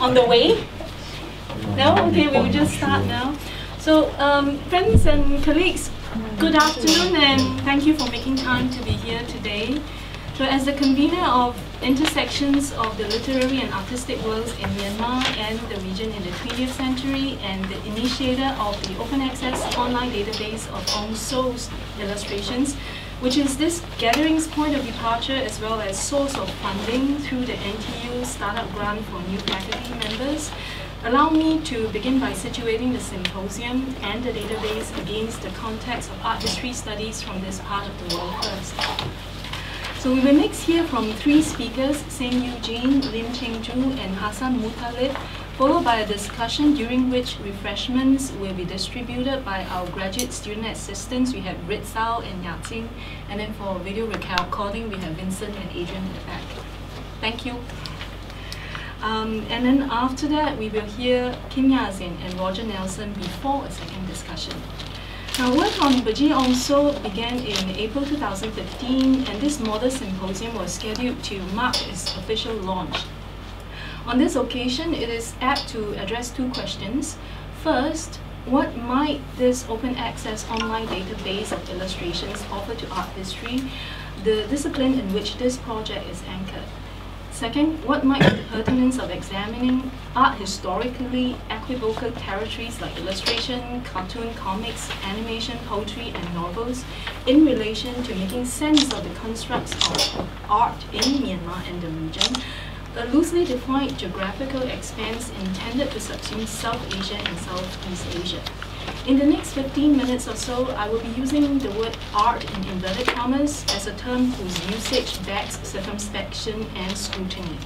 on the way? No? Okay, we will just start now. So, um, friends and colleagues, good afternoon and thank you for making time to be here today. So, as the convener of intersections of the literary and artistic worlds in Myanmar and the region in the 20th century and the initiator of the open access online database of Aung Soe's illustrations, which is this gathering's point of departure as well as source of funding through the NTU Startup Grant for new faculty members. Allow me to begin by situating the symposium and the database against the context of art history studies from this part of the world first. So we will next hear from three speakers, Seng Eugene, Lim Cheng Tju, and Hassan Muthalib, followed by a discussion during which refreshments will be distributed by our graduate student assistants. We have Ritzal and Yating, and then for video recording, we have Vincent and Adrian in the back. Thank you. Um, and then after that, we will hear Kim Yazin and Roger Nelson before a second discussion. Now, work on Bagyi also began in April 2015, and this model symposium was scheduled to mark its official launch. On this occasion, it is apt to address two questions. First, what might this open access online database of illustrations offer to art history, the discipline in which this project is anchored? Second, what might be the pertinence of examining art historically equivocal territories like illustration, cartoon, comics, animation, poetry, and novels in relation to making sense of the constructs of art in Myanmar and the region, a loosely defined geographical expanse intended to subsume South Asia and Southeast Asia. In the next 15 minutes or so, I will be using the word art in inverted commas as a term whose usage begs circumspection and scrutiny.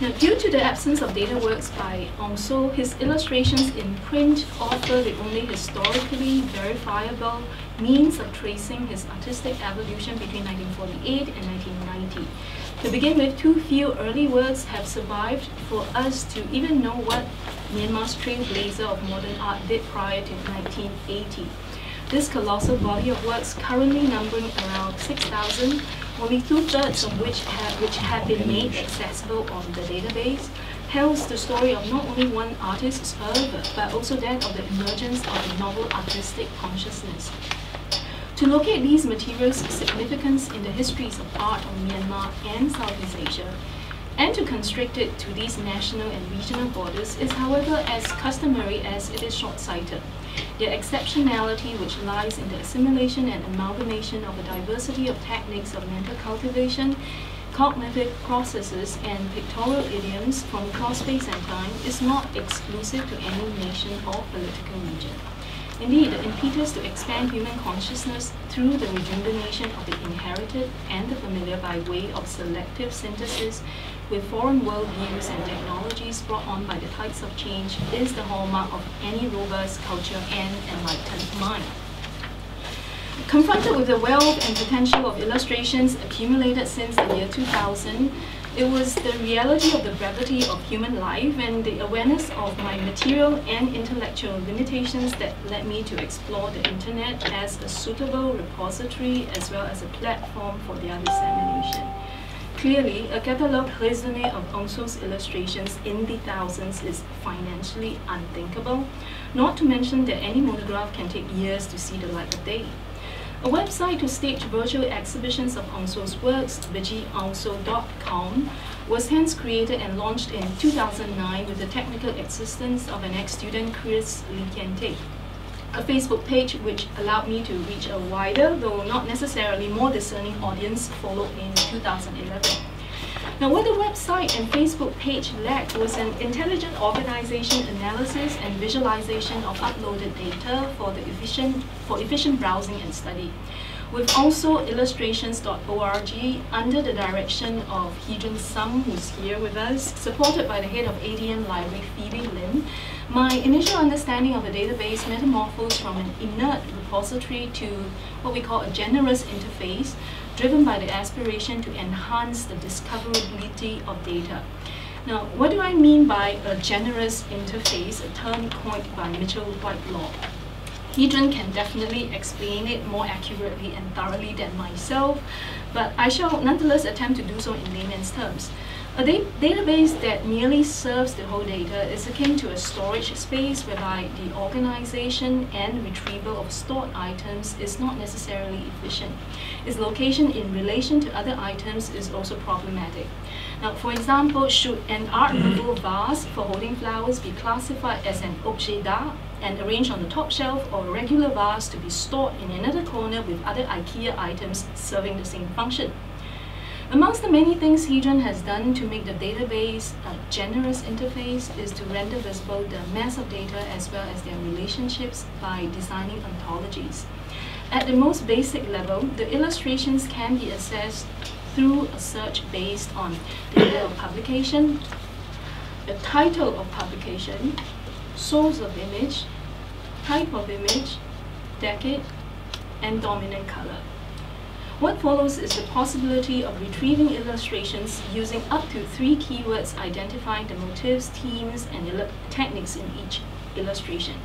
Now, due to the absence of data works by Aung So, his illustrations in print offer the only historically verifiable means of tracing his artistic evolution between 1948 and 1990. To begin with, too few early works have survived for us to even know what Myanmar's trailblazer of modern art did prior to 1980. This colossal body of works, currently numbering around 6,000, only two-thirds of which have, which have been made accessible on the database, tells the story of not only one artist's oeuvre, but also that of the emergence of a novel artistic consciousness. To locate these materials' significance in the histories of art of Myanmar and Southeast Asia, and to constrict it to these national and regional borders is, however, as customary as it is short-sighted. The exceptionality which lies in the assimilation and amalgamation of a diversity of techniques of mental cultivation, cognitive processes, and pictorial idioms from across space and time is not exclusive to any nation or political region. Indeed, the impetus to expand human consciousness through the rejuvenation of the inherited and the familiar by way of selective synthesis with foreign worldviews and technologies brought on by the tides of change is the hallmark of any robust culture and enlightened mind. Confronted with the wealth and potential of illustrations accumulated since the year 2000, it was the reality of the brevity of human life and the awareness of my material and intellectual limitations that led me to explore the internet as a suitable repository as well as a platform for their dissemination. Clearly, a catalogue raisonné of Aung illustrations in the thousands is financially unthinkable, not to mention that any monograph can take years to see the light of day. A website to stage virtual exhibitions of Aung Soe's works, bagyiaungsoe.com, was hence created and launched in 2009 with the technical assistance of an ex-student, Chris Likiente. A Facebook page which allowed me to reach a wider, though not necessarily more discerning audience followed in 2011. Now, what the website and Facebook page lacked was an intelligent organization, analysis, and visualization of uploaded data for the efficient for efficient browsing and study. With aungsoeillustrations.org under the direction of Hedren Sum, who's here with us, supported by the head of ADM Library, Phoebe Lim, my initial understanding of the database metamorphosed from an inert repository to what we call a generous interface, driven by the aspiration to enhance the discoverability of data. Now, what do I mean by a generous interface, a term coined by Mitchell Whitelaw? Hedren can definitely explain it more accurately and thoroughly than myself, but I shall nonetheless attempt to do so in layman's terms. Uh, a da database that merely serves the whole data is akin to a storage space whereby the organization and retrieval of stored items is not necessarily efficient. Its location in relation to other items is also problematic. Now, for example, should an art hmm. nouveau vase for holding flowers be classified as an objet d'art and arranged on the top shelf or a regular vase to be stored in another corner with other IKEA items serving the same function? Amongst the many things Hedren has done to make the database a generous interface is to render visible the mass of data as well as their relationships by designing ontologies. At the most basic level, the illustrations can be accessed through a search based on the year of publication, the title of publication, source of image, type of image, decade, and dominant color. What follows is the possibility of retrieving illustrations using up to three keywords identifying the motifs, themes, and techniques in each illustration.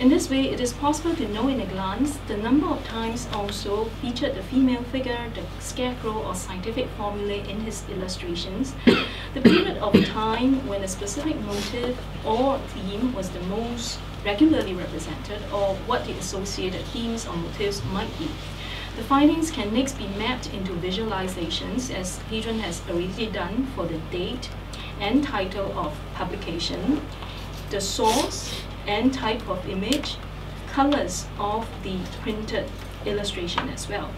In this way, it is possible to know in a glance the number of times Aung Soe featured the female figure, the scarecrow, or scientific formulae in his illustrations, the period of time when a specific motif or theme was the most regularly represented, or what the associated themes or motifs might be. The findings can next be mapped into visualizations as Hedren has already done for the date and title of publication, the source and type of image, colors of the printed illustration as well.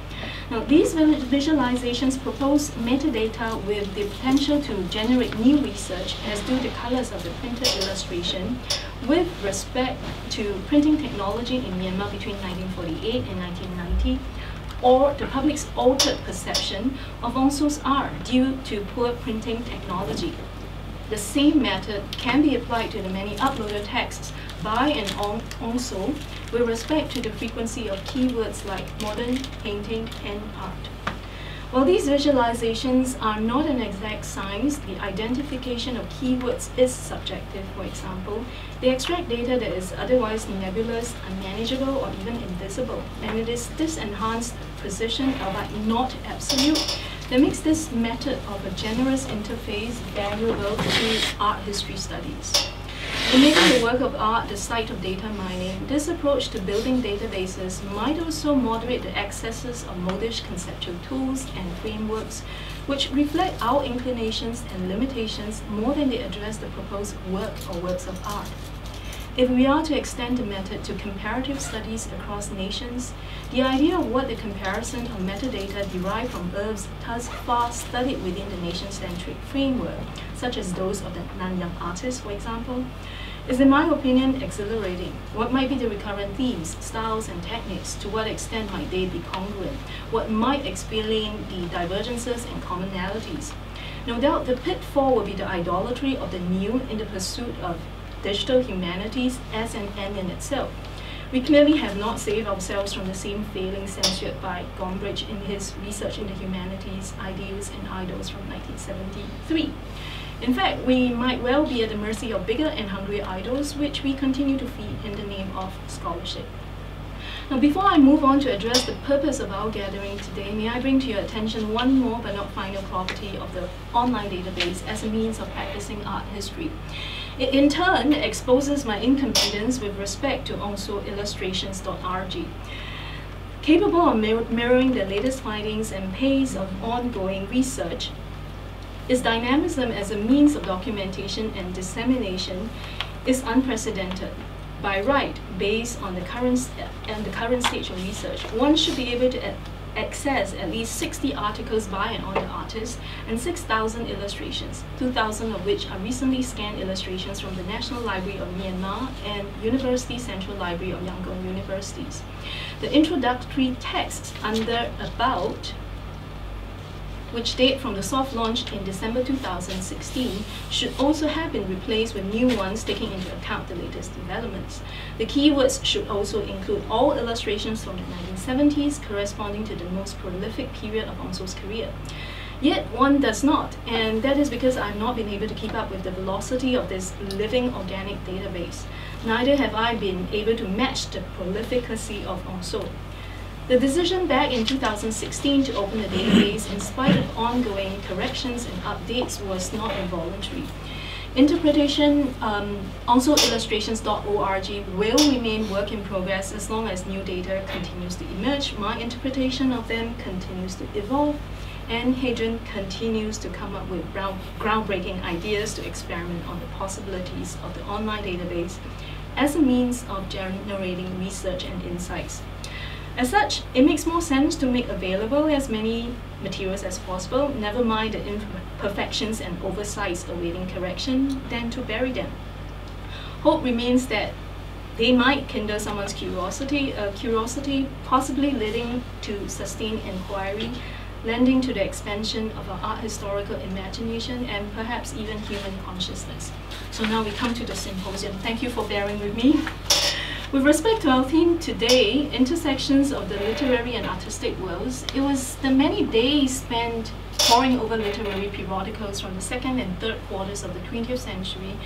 Now, these visualizations propose metadata with the potential to generate new research as do the colors of the printed illustration with respect to printing technology in Myanmar between 1948 and 1990 or the public's altered perception of Aung Soe's art due to poor printing technology. The same method can be applied to the many uploaded texts by and on Onsor with respect to the frequency of keywords like modern, painting, and art. While these visualizations are not an exact science, the identification of keywords is subjective, for example. They extract data that is otherwise nebulous, unmanageable, or even invisible. And it is this enhanced precision, albeit not absolute, that makes this method of a generous interface valuable to art history studies. In making the work of art the site of data mining, this approach to building databases might also moderate the excesses of modish conceptual tools and frameworks which reflect our inclinations and limitations more than they address the proposed work or works of art. If we are to extend the method to comparative studies across nations, the idea of what the comparison of metadata derived from oeuvres thus far studied within the nation-centric framework, such as those of the Nanyang artists, for example, is in my opinion exhilarating. What might be the recurrent themes, styles, and techniques? To what extent might they be congruent? What might explain the divergences and commonalities? No doubt the pitfall will be the idolatry of the new in the pursuit of digital humanities as an end in itself. We clearly have not saved ourselves from the same failing censured by Gombrich in his research in the humanities, ideals, and idols from 1973. In fact, we might well be at the mercy of bigger and hungrier idols, which we continue to feed in the name of scholarship. Now, before I move on to address the purpose of our gathering today, may I bring to your attention one more but not final property of the online database as a means of practicing art history. It in turn exposes my incompetence with respect to aungsoeillustrations.org. Capable of mir mirroring the latest findings and pace of ongoing research, its dynamism as a means of documentation and dissemination is unprecedented. By right, based on the current and the current stage of research, one should be able to access at least 60 articles by and on the artist and 6,000 illustrations, 2,000 of which are recently scanned illustrations from the National Library of Myanmar and University Central Library of Yangon Universities. The introductory texts under About which date from the soft launch in December 2016, should also have been replaced with new ones taking into account the latest developments. The keywords should also include all illustrations from the 1970s corresponding to the most prolific period of Aung Soe's career. Yet one does not, and that is because I've not been able to keep up with the velocity of this living organic database. Neither have I been able to match the prolificacy of Aung Soe. The decision back in 2016 to open the database, in spite of ongoing corrections and updates, was not involuntary. Interpretation, um, aungsoeillustrations.org will remain work in progress as long as new data continues to emerge. My interpretation of them continues to evolve, and Hedren continues to come up with ground groundbreaking ideas to experiment on the possibilities of the online database as a means of generating research and insights. As such, it makes more sense to make available as many materials as possible, never mind the imperfections and oversights awaiting correction, than to bury them. Hope remains that they might kindle someone's curiosity, uh, curiosity possibly leading to sustained inquiry, lending to the expansion of our art historical imagination and perhaps even human consciousness. So now we come to the symposium. Thank you for bearing with me. With respect to our theme today, intersections of the literary and artistic worlds, it was the many days spent poring over literary periodicals from the second and third quarters of the 20th century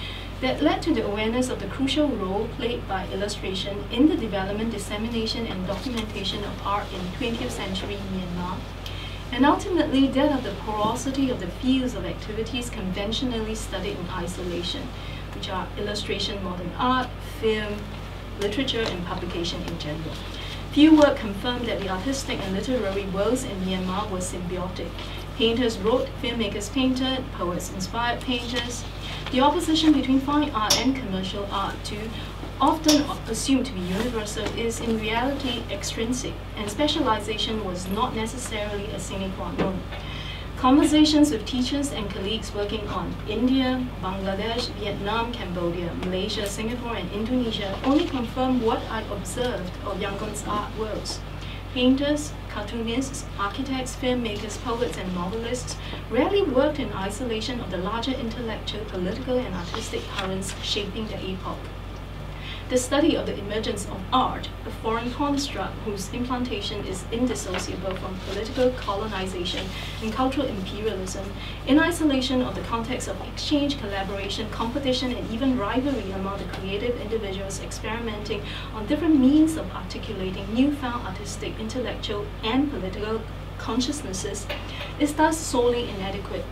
that led to the awareness of the crucial role played by illustration in the development, dissemination, and documentation of art in 20th century Myanmar, and ultimately that of the porosity of the fields of activities conventionally studied in isolation, which are illustration, modern art, film, literature and publication in general. Few work confirmed that the artistic and literary worlds in Myanmar were symbiotic. Painters wrote, filmmakers painted, poets inspired painters. The opposition between fine art and commercial art, too, often assumed to be universal, is in reality extrinsic, and specialization was not necessarily a sine qua non. Conversations with teachers and colleagues working on India, Bangladesh, Vietnam, Cambodia, Malaysia, Singapore, and Indonesia only confirm what I observed of Yangon's art worlds. Painters, cartoonists, architects, filmmakers, poets, and novelists rarely worked in isolation of the larger intellectual, political, and artistic currents shaping the epoch. The study of the emergence of art, a foreign construct whose implantation is indissociable from political colonization and cultural imperialism, in isolation of the context of exchange, collaboration, competition, and even rivalry among the creative individuals experimenting on different means of articulating newfound artistic, intellectual, and political consciousnesses, is thus solely inadequate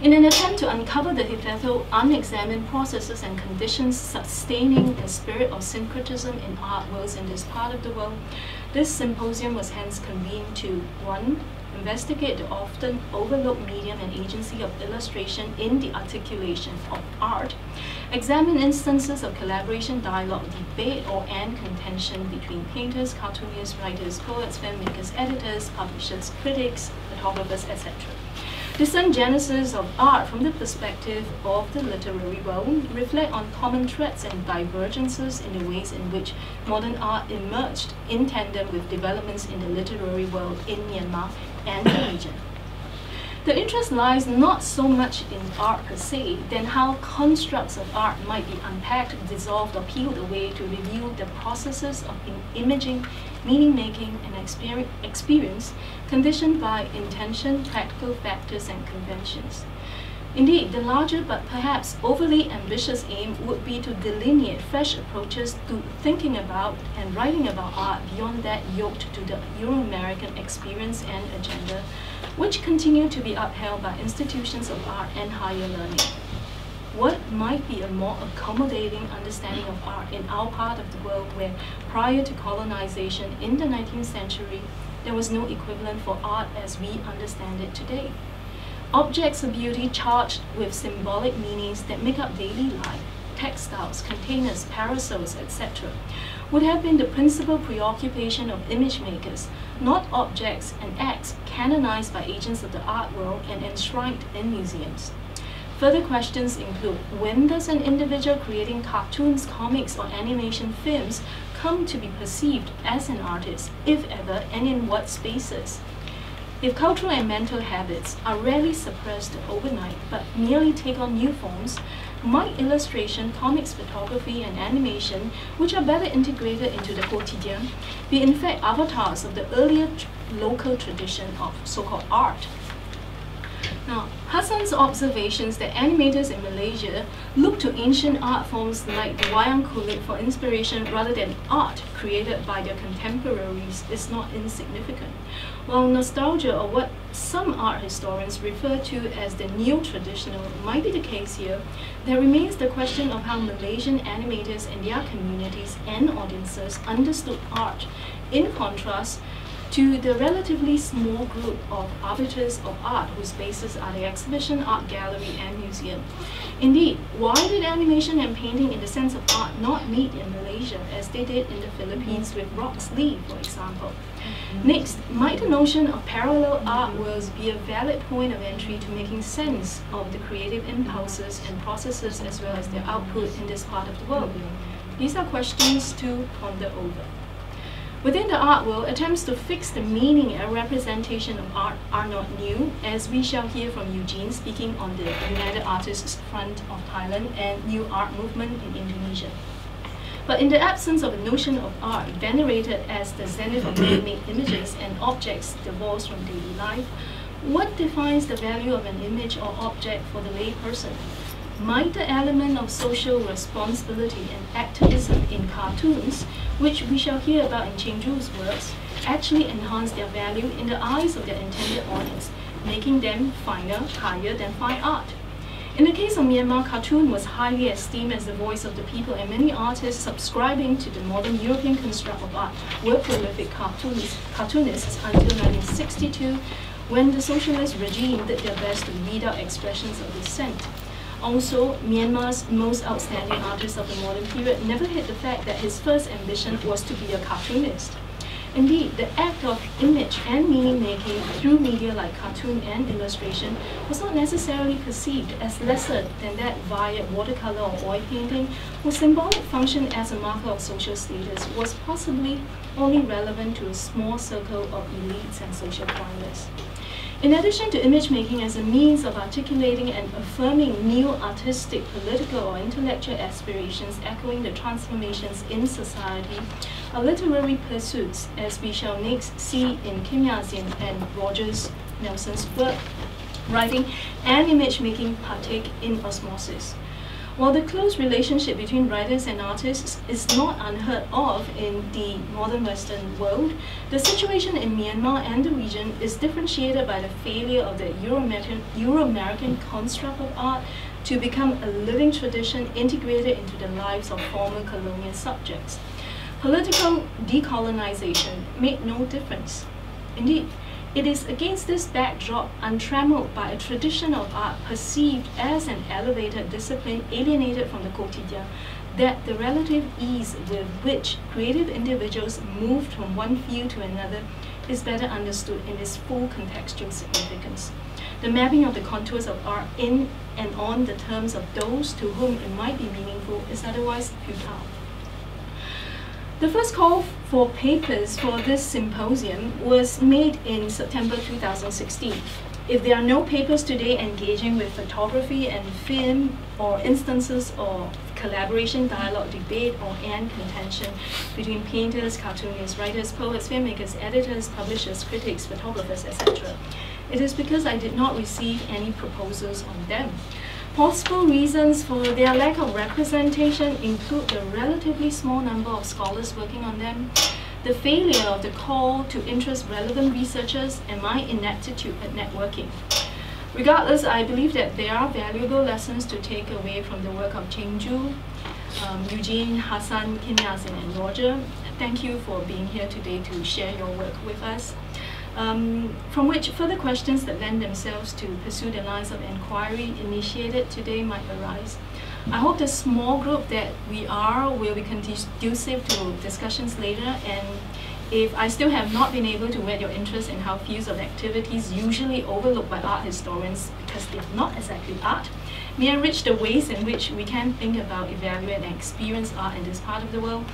in an attempt to uncover the hitherto unexamined processes and conditions sustaining the spirit of syncretism in art worlds in this part of the world, this symposium was hence convened to 1. Investigate the often overlooked medium and agency of illustration in the articulation of art, examine instances of collaboration, dialogue, debate, or and contention between painters, cartoonists, writers, poets, filmmakers, editors, publishers, critics, photographers, etc discern genesis of art from the perspective of the literary world, reflect on common threads and divergences in the ways in which modern art emerged in tandem with developments in the literary world in Myanmar and the region. The interest lies not so much in art per se, than how constructs of art might be unpacked, dissolved, or peeled away to reveal the processes of imaging, meaning making, and experience conditioned by intention, practical factors, and conventions. Indeed, the larger but perhaps overly ambitious aim would be to delineate fresh approaches to thinking about and writing about art beyond that yoked to the Euro-American experience and agenda, which continue to be upheld by institutions of art and higher learning. What might be a more accommodating understanding of art in our part of the world where prior to colonization in the 19th century, there was no equivalent for art as we understand it today? Objects of beauty charged with symbolic meanings that make up daily life, textiles, containers, parasols, etc., would have been the principal preoccupation of image makers, not objects and acts canonized by agents of the art world and enshrined in museums. Further questions include when does an individual creating cartoons, comics, or animation films come to be perceived as an artist, if ever, and in what spaces? If cultural and mental habits are rarely suppressed overnight but merely take on new forms, might illustration, comics, photography, and animation, which are better integrated into the quotidien, be in fact avatars of the earlier local tradition of so-called art. Now, Hassan's observations that animators in Malaysia look to ancient art forms like the wayang kulit for inspiration rather than art created by their contemporaries is not insignificant. While nostalgia, or what some art historians refer to as the neo-traditional, might be the case here, there remains the question of how Malaysian animators and their communities and audiences understood art, in contrast to the relatively small group of arbiters of art whose bases are the exhibition, art gallery, and museum. Indeed, why did animation and painting in the sense of art not meet in Malaysia as they did in the Philippines with Rox Lee, for example? Next, might the notion of parallel art worlds be a valid point of entry to making sense of the creative impulses and processes as well as their output in this part of the world? These are questions to ponder over. Within the art world, attempts to fix the meaning and representation of art are not new, as we shall hear from Eugene speaking on the United Artists Front of Thailand and New Art Movement in Indonesia. But in the absence of a notion of art venerated as the zenith of man-made images and objects divorced from daily life, what defines the value of an image or object for the layperson? Might the element of social responsibility and activism in cartoons, which we shall hear about in Cheng works, actually enhance their value in the eyes of their intended audience, making them finer, higher than fine art. In the case of Myanmar, cartoon was highly esteemed as the voice of the people, and many artists subscribing to the modern European construct of art were prolific cartoonists, cartoonists until 1962, when the socialist regime did their best to weed out expressions of dissent. Also, Myanmar's most outstanding artist of the modern period never hid the fact that his first ambition was to be a cartoonist. Indeed, the act of image and meaning making through media like cartoon and illustration was not necessarily perceived as lesser than that via watercolor or oil painting, whose symbolic function as a marker of social status was possibly only relevant to a small circle of elites and social climbers. In addition to image making as a means of articulating and affirming new artistic, political, or intellectual aspirations echoing the transformations in society, are literary pursuits, as we shall next see in Kim Ya-sin and Rogers Nelson's work, writing and image making partake in osmosis. While the close relationship between writers and artists is not unheard of in the modern Western world, the situation in Myanmar and the region is differentiated by the failure of the Euro-American, Euro-American construct of art to become a living tradition integrated into the lives of former colonial subjects. Political decolonization made no difference. Indeed, it is against this backdrop, untrammeled by a tradition of art perceived as an elevated discipline alienated from the quotidien, that the relative ease with which creative individuals moved from one field to another is better understood in its full contextual significance. The mapping of the contours of art in and on the terms of those to whom it might be meaningful is otherwise futile. The first call for papers for this symposium was made in September 2016. If there are no papers today engaging with photography and film or instances of collaboration, dialogue, debate, or and contention between painters, cartoonists, writers, poets, filmmakers, editors, publishers, critics, photographers, etc., it is because I did not receive any proposals on them. Possible reasons for their lack of representation include the relatively small number of scholars working on them, the failure of the call to interest relevant researchers, and my ineptitude at networking. Regardless, I believe that there are valuable lessons to take away from the work of Cheng Tju, um, Eugene, Hassan, Kim Ya-sin, and Roger. Thank you for being here today to share your work with us um, from which further questions that lend themselves to pursue the lines of inquiry initiated today might arise. I hope the small group that we are will be conducive to discussions later and if I still have not been able to whet your interest in how fields of activities usually overlooked by art historians because they are not exactly art, may enrich the ways in which we can think about, evaluate and experience art in this part of the world,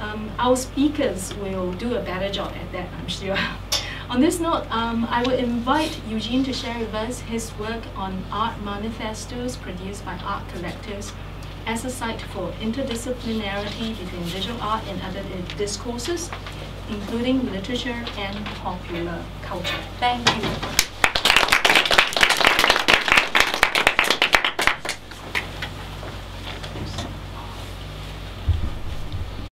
um, our speakers will do a better job at that, I'm sure. On this note, um, I will invite Eugene to share with us his work on art manifestos produced by art collectives as a site for interdisciplinarity between visual art and other discourses, including literature and popular culture. Thank you.